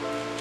Bye.